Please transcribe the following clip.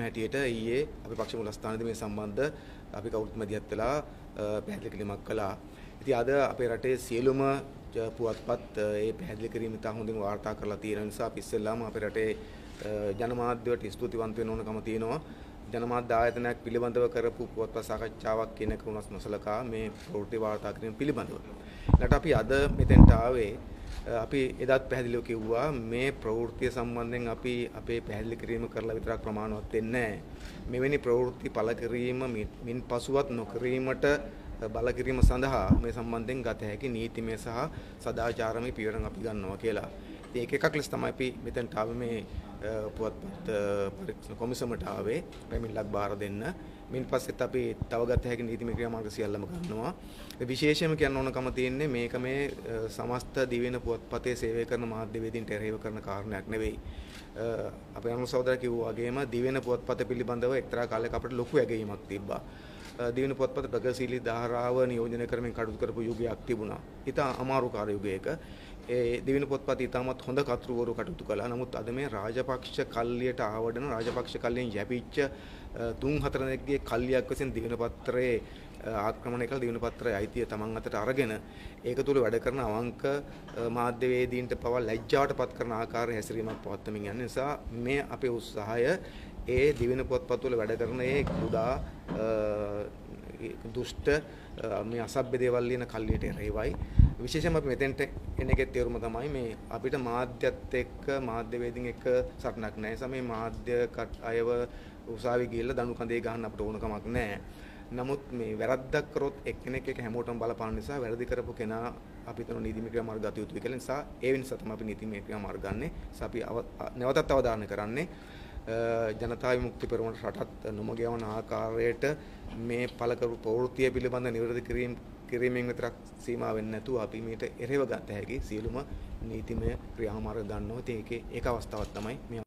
හැටියට ඊයේ අපි පක්ෂ මුලස්ථානයේදී මේ සම්බන්ධ අපි කවුරුත් මැදිහත් වෙලා පැහැදිලි කිරීමක් කළා. ඉතින් අද අපේ රටේ සියලුම පුවත්පත් ඒ පැහැදිලි කිරීම ඉතා හොඳින් වාර්තා කරලා තියෙන නිසා අපි ඉස්සෙල්ලාම අපේ රටේ ජනමාධ්‍යවට ස්තුතිවන්ත වෙන්න ඕනකම තියෙනවා. ජනමාධ්‍ය ආයතනයක් පිළිබඳව කරපු පුවත්පත් සාකච්ඡාවක් කියනක උනස් නොසලකා මේ ප්‍රවෘත්ති වාර්තා කිරීම පිළිබඳව. ඊට අපි අද මෙතෙන්ට ආවේ අපි එදත් පැහැදිලිව කිව්වා මේ ප්‍රවෘත්තිය සම්බන්ධයෙන් අපි අපේ පැහැදිලි කිරීම කරලා විතරක් ප්‍රමාණවත් වෙන්නේ මෙවැනි ප්‍රවෘත්ති පළ කිරීම මින් පසුවත් නොකිරීමට බල කිරීම සඳහා මේ සම්බන්ධයෙන් ගත හැකි නීතිමය සහ සදාචාරමය පියවරන් අපි ගන්නවා කියලා. ඉතින් ඒක එකක් ලෙස තමයි අපි මෙතනට ආවේ මේ පුවත්පත් පරීක්ෂණ කොමිසමට ආවේ පැමිණිල්ලක් බාර දෙන්න. මින් පස්සෙත් අපි තව ගත හැකි නීතිමය ක්‍රියාමාර්ග සියල්ලම ගන්නවා. විශේෂයෙන්ම කියන්න ඕනකම තියෙන්නේ මේක මේ සමස්ත දිවෙන පුවත්පතේ සේවය කරන මාධ්‍යවේදීන්ට එරෙහිව කරන කාරණයක් නෙවෙයි. අපේ අනුර සහෝදර කිව්වා වගේම දිවෙන පුවත්පත පිළිබඳව එක්තරා කාලයක අපිට ලොකු ඇගීමක් තිබ්බා. දිවෙන පුවත්පත ප්‍රගතිශීලී ධාරාව නියෝජනය කරමින් කටයුතු කරපු යුගයක් තිබුණා. ඉතා අමාරු කාර්ය යුගයක. ඒ දිවෙන පොත්පත් ඉතාමත් හොඳ කතුරුවරු කටයුතු කළා. නමුත් අද මේ රාජපක්ෂ කල්ලියට ආවඩන රාජපක්ෂ කල්ලියෙන් යැපිච්ච තුන් හතර දෙනෙක්ගේ කල්ලියක් වශයෙන් දිවෙන පත්‍රයේ ආක්‍රමණය කළ දිවෙන පත්‍රයේ අයිතිය තමන් අතට අරගෙන ඒක තුල වැඩ කරන අවංක මාධ්‍යවේදීන්ට පවා ලැජ්ජාවට පත් කරන ආකාරයේ හැසිරීමක් පවත්වමින් යන නිසා මේ අපේ උත්සාහය ඒ දිවෙන පොත්පත් වල වැඩ කරන ඒ කුඩා දුෂ්ට මේ අසභ්‍ය දේවල් ලියන කල්ලියට එරෙහිවයි විශේෂයෙන්ම අපි මෙතෙන්ට එන එකේ තේරුම තමයි මේ අපිට මාධ්‍යත් එක්ක මාධ්‍යවේදීන් එක්ක සටනක් නැහැ. සමේ මාධ්‍ය අයව උසාවි ගිහිල්ලා දණු කඳේ ගහන්න අපිට ඕන කමක් නැහැ. නමුත් මේ වැරද්දක් කරොත් එක්කෙනෙක් එක හැමෝටම බලපාන නිසා වැරදි කරපු කෙනා අපි තන නීතිමය ක්‍රියාමාර්ග ගත යුතුයි කියලා නිසා ඒ වෙනස තමයි අපි නීතිමය ක්‍රියාමාර්ග ගන්නෙ. අපි නැවතත් අවධානය කරන්නේ ජනතා විමුක්ති පෙරමුණ රටත් නොමග යවන ආකාරයට මේ පළකරු ප්‍රවෘත්තිය පිළිබඳ නිවැරදි කිරීම කිරීමෙන් විතරක් සීමා වෙන්නේ නැතුව අපි මේට එරෙව ගත හැකි සියලුම නීතිමය ක්‍රියාමාර්ග ගන්නවා. ඉතින් ඒකේ ඒක අවස්ථාවක් තමයි මේ